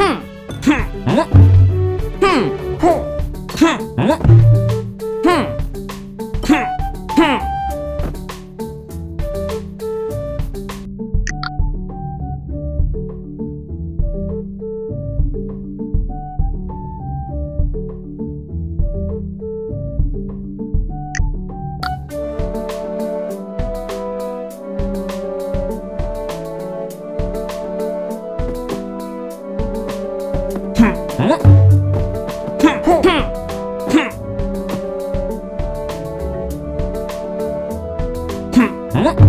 Hmm. Hmm.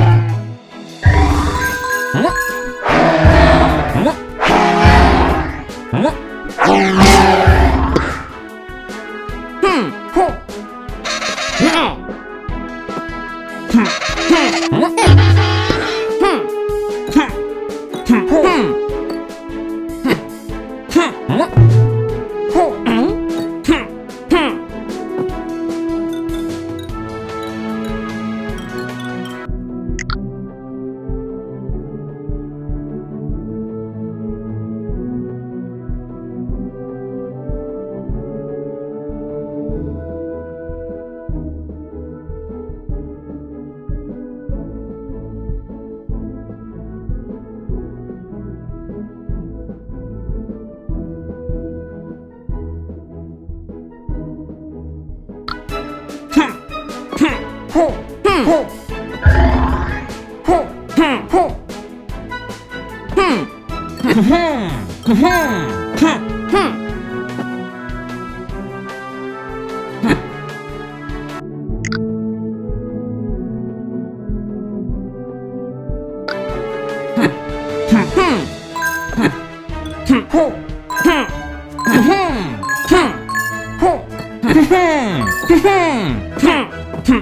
Hmm. Hmm.